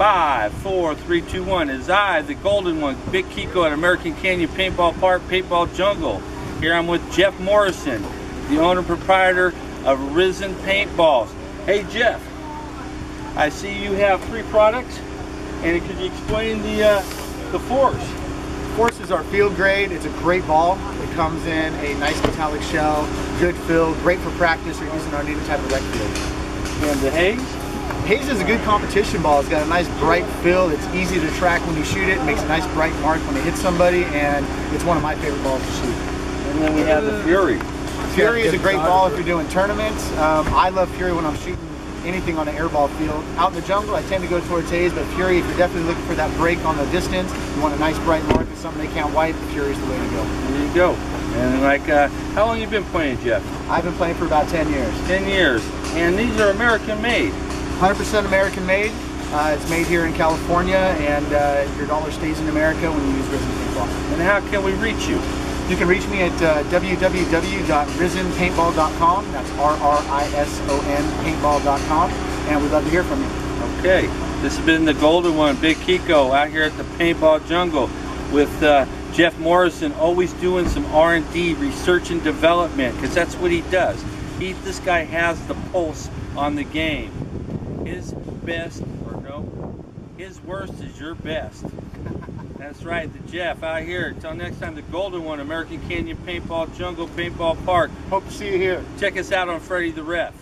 Five, four, three, two, one. Is I, the golden one, Big Kiko at American Canyon Paintball Park, Paintball Jungle. Here I'm with Jeff Morrison, the owner and proprietor of Rrison Paintballs. Hey Jeff, I see you have three products, and could you explain the uh, the Force? Force is our field grade. It's a great ball. It comes in a nice metallic shell, good fill, great for practice or using on any type of rec field. And the Haze? Haze is a good competition ball. It's got a nice bright fill. It's easy to track when you shoot it. It makes a nice bright mark when it hits somebody, and it's one of my favorite balls to shoot. And then we have the Fury. Fury is a great ball if you're doing tournaments. Um, I love Fury when I'm shooting anything on an airball field. Out in the jungle, I tend to go towards Haze, but Fury, if you're definitely looking for that break on the distance, you want a nice bright mark and something they can't wipe, the Fury's the way to go. There you go. And like, uh, how long you been playing, Jeff? I've been playing for about 10 years. 10 years. And these are American made. 100% American made. Uh, it's made here in California, and uh, your dollar stays in America when you use Rrison Paintball. And how can we reach you? You can reach me at uh, www.rrisonpaintball.com. That's R-R-I-S-O-N paintball.com, and we'd love to hear from you. Okay, this has been the golden one, Big Kiko, out here at the Paintball Jungle with uh, Jeff Morrison, always doing some R&D, research and development, because that's what he does. He, this guy has the pulse on the game his best, or no, his worst is your best. That's right, the Jeff out here. Until next time, the Golden One, American Canyon Paintball Jungle Paintball Park. Hope to see you here. Check us out on Freddy the Ref.